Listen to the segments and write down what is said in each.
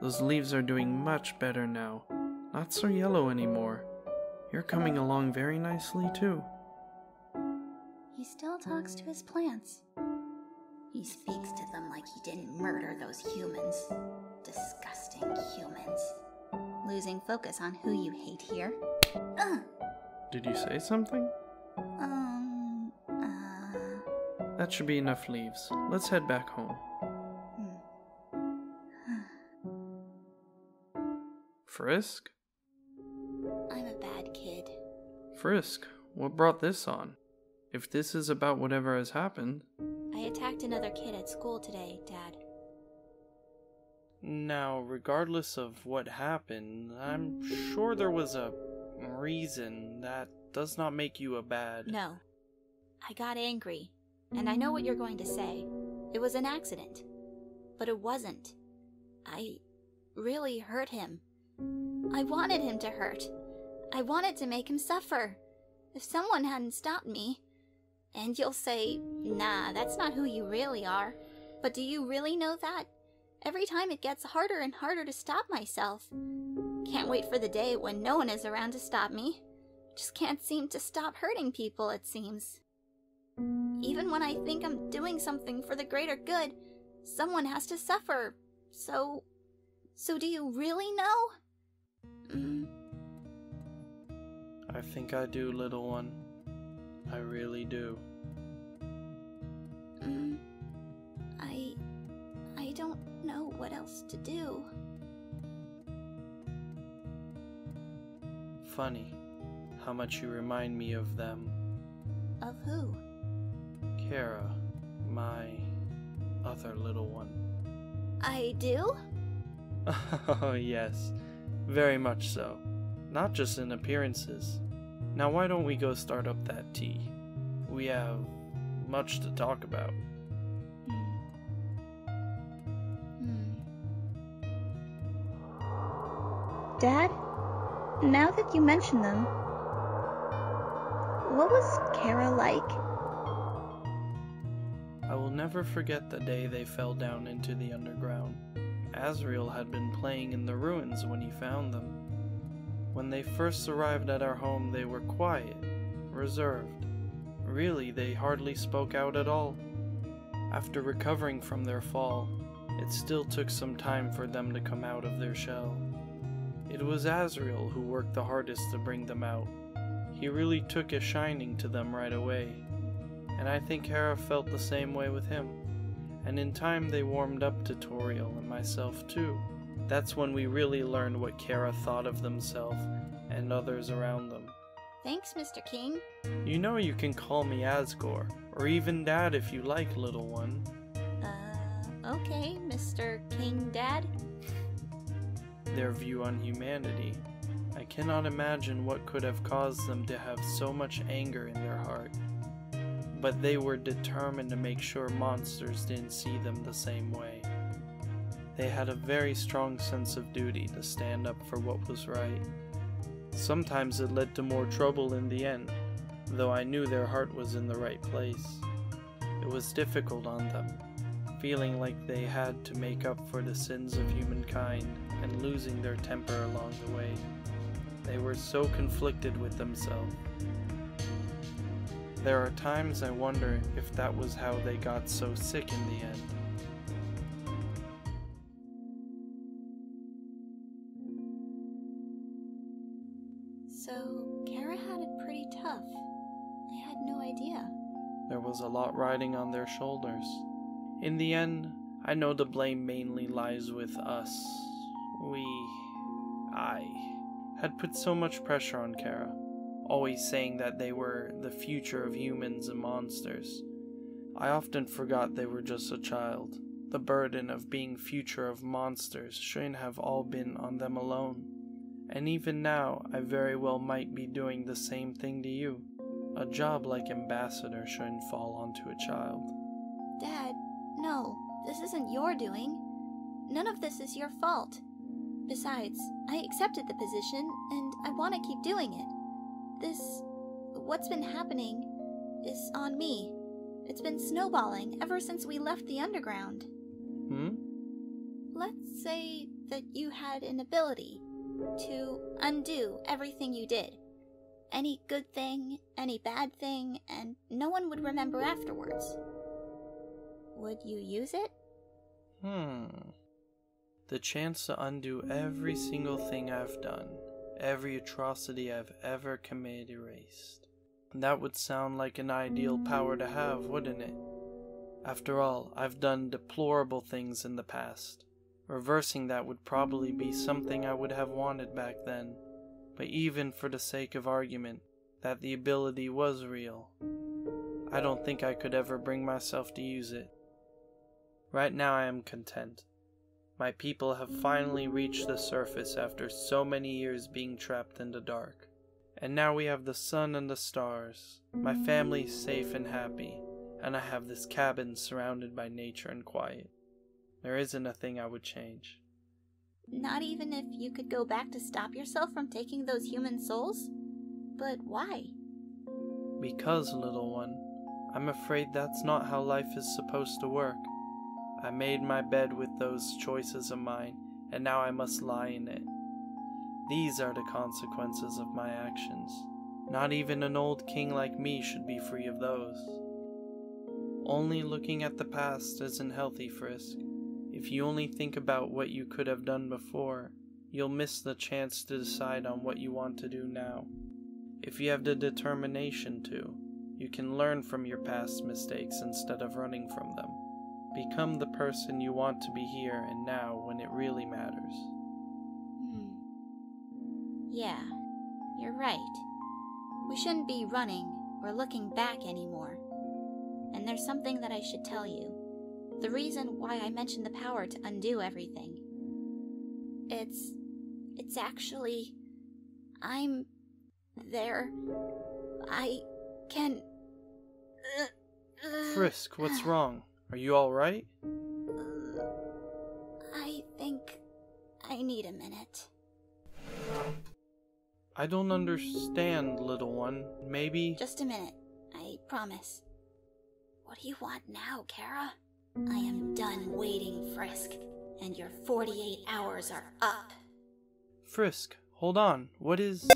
Those leaves are doing much better now. Not so yellow anymore. You're coming along very nicely, too. He still talks to his plants. He speaks to them like he didn't murder those humans. Disgusting humans. Losing focus on who you hate here. Ugh. Did you say something? Um, uh, That should be enough leaves. Let's head back home. Frisk? I'm a bad kid. Frisk, what brought this on? If this is about whatever has happened. I attacked another kid at school today, Dad. Now, regardless of what happened, I'm sure there was a reason that does not make you a bad. No. I got angry, and I know what you're going to say. It was an accident. But it wasn't. I really hurt him. I wanted him to hurt. I wanted to make him suffer. If someone hadn't stopped me. And you'll say, nah, that's not who you really are. But do you really know that? Every time it gets harder and harder to stop myself. Can't wait for the day when no one is around to stop me. Just can't seem to stop hurting people, it seems. Even when I think I'm doing something for the greater good, someone has to suffer. So. So, do you really know? Mm, I think I do, little one. I really do. mm, I. I don't know what else to do. Funny how much you remind me of them. Of who? Chara, my other little one. I do? Oh, yes, very much so. Not just in appearances. Now, why don't we go start up that tea? We have much to talk about. Hmm. Dad, now that you mention them, what was Chara like? I will never forget the day they fell down into the underground. Asriel had been playing in the ruins when he found them. When they first arrived at our home, they were quiet, reserved. Really, they hardly spoke out at all. After recovering from their fall, it still took some time for them to come out of their shell. It was Asriel who worked the hardest to bring them out. He really took a shining to them right away, and I think Chara felt the same way with him. And in time, they warmed up to Toriel and myself too. That's when we really learned what Chara thought of themselves and others around them. Thanks, Mr. King. You know you can call me Asgore, or even Dad if you like, little one. Uh, okay, Mr. King Dad. Their view on humanity. I cannot imagine what could have caused them to have so much anger in their heart. But they were determined to make sure monsters didn't see them the same way. They had a very strong sense of duty to stand up for what was right. Sometimes it led to more trouble in the end, though I knew their heart was in the right place. It was difficult on them, feeling like they had to make up for the sins of humankind and losing their temper along the way. They were so conflicted with themselves. There are times I wonder if that was how they got so sick in the end. So, Chara had it pretty tough. I had no idea. There was a lot riding on their shoulders. In the end, I know the blame mainly lies with us. We. I. had put so much pressure on Chara, always saying that they were the future of humans and monsters. I often forgot they were just a child. The burden of being future of monsters shouldn't have all been on them alone. And even now, I very well might be doing the same thing to you. A job like ambassador shouldn't fall onto a child. Dad, no, this isn't your doing. None of this is your fault. Besides, I accepted the position and I want to keep doing it. This. what's been happening. is on me. It's been snowballing ever since we left the underground. Hmm? Let's say that you had an ability to undo everything you did. Any good thing, any bad thing, and no one would remember afterwards. Would you use it? Hmm. The chance to undo every single thing I've done, every atrocity I've ever committed erased. That would sound like an ideal power to have, wouldn't it? After all, I've done deplorable things in the past. Reversing that would probably be something I would have wanted back then. But even for the sake of argument, that the ability was real, I don't think I could ever bring myself to use it. Right now I am content. My people have finally reached the surface after so many years being trapped in the dark. And now we have the sun and the stars. My family's safe and happy, and I have this cabin surrounded by nature and quiet. There isn't a thing I would change. Not even if you could go back to stop yourself from taking those human souls? But why? Because, little one, I'm afraid that's not how life is supposed to work. I made my bed with those choices of mine, and now I must lie in it. These are the consequences of my actions. Not even an old king like me should be free of those. Only looking at the past isn't healthy, Frisk. If you only think about what you could have done before, you'll miss the chance to decide on what you want to do now. If you have the determination to, you can learn from your past mistakes instead of running from them. Become the person you want to be here and now when it really matters. Hmm. Yeah, you're right. We shouldn't be running or looking back anymore. And there's something that I should tell you. The reason why I mentioned the power to undo everything. It's. It's actually. I'm. there. I can. Frisk, what's wrong? Are you alright? Um, I think I need a minute. I don't understand, little one. Maybe. Just a minute. I promise. What do you want now, Chara? I am done waiting, Frisk, and your 48 hours are up. Frisk, hold on. What is.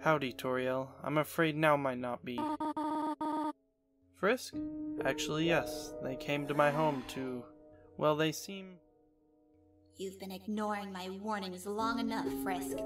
Howdy, Toriel. I'm afraid now might not be. Frisk? Actually, yes. They came to my home to. Well, they seem. You've been ignoring my warnings long enough, Frisk.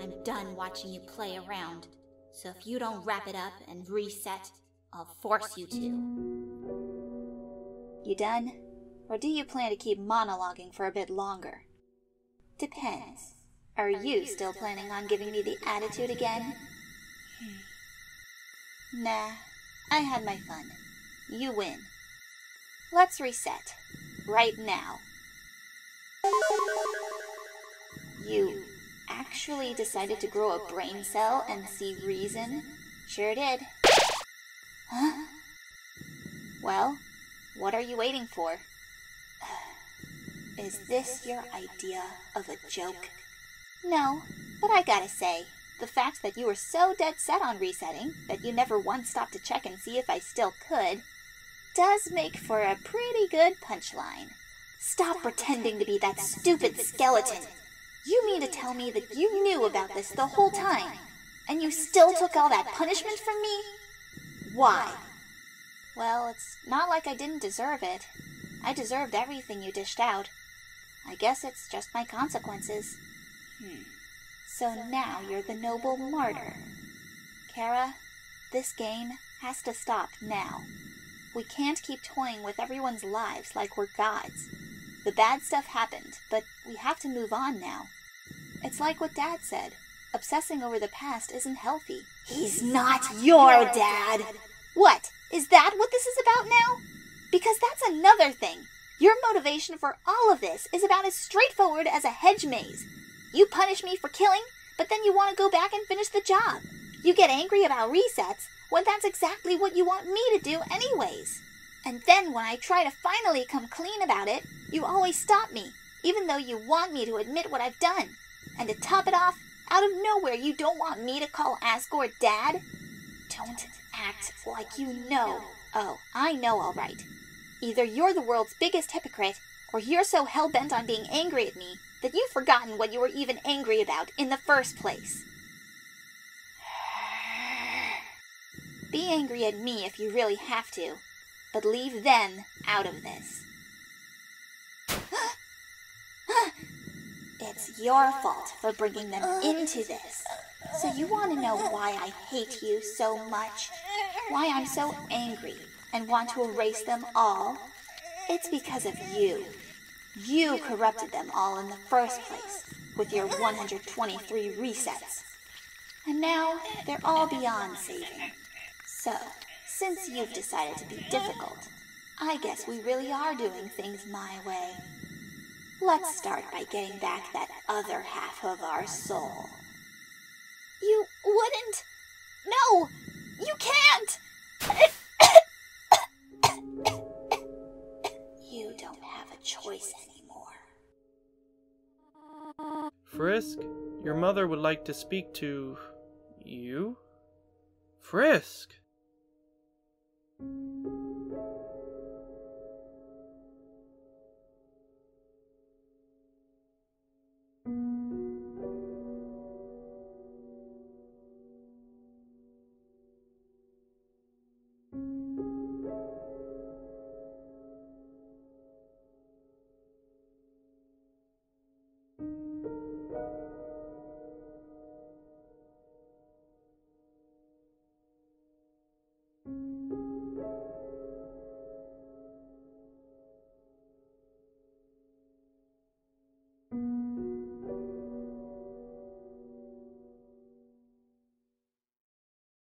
I'm done watching you play around. So if you don't wrap it up and reset, I'll force you to. You done? Or do you plan to keep monologuing for a bit longer? Depends. Are you still planning on giving me the attitude again? Hmm. Nah, I had my fun. You win. Let's reset. Right now. You actually decided to grow a brain cell and see reason? Sure did. Huh? Well, what are you waiting for? Is this your idea of a joke? No, but I gotta say, the fact that you were so dead set on resetting that you never once stopped to check and see if I still could does make for a pretty good punchline. Stop pretending to be that stupid skeleton. You mean to tell me that you knew about this the whole time, and you still took all that punishment from me? Why? Well, it's not like I didn't deserve it. I deserved everything you dished out. I guess it's just my consequences. Hmm. So now you're the noble martyr. Chara, this game has to stop now. We can't keep toying with everyone's lives like we're gods. The bad stuff happened, but we have to move on now. It's like what Dad said obsessing over the past isn't healthy. He's not your dad! What? Is that what this is about now? Because that's another thing. Your motivation for all of this is about as straightforward as a hedge maze. You punish me for killing, but then you want to go back and finish the job. You get angry about resets when that's exactly what you want me to do, anyways. And then when I try to finally come clean about it, you always stop me, even though you want me to admit what I've done. And to top it off, out of nowhere, you don't want me to call Asgore Dad? Don't act like you know. Oh, I know all right. Either you're the world's biggest hypocrite, or you're so hell bent on being angry at me that you've forgotten what you were even angry about in the first place. Be angry at me if you really have to, but leave them out of this. it's your fault for bringing them into this. So you want to know why I hate you so much? Why I'm so angry and want to erase them all? It's because of you. You corrupted them all in the first place with your 123 resets. And now they're all beyond saving. So, since you've decided to be difficult, I guess we really are doing things my way. Let's start by getting back that other half of our soul. You wouldn't! No! You can't! you don't have a choice anymore. Frisk, your mother would like to speak to you? Frisk! thank you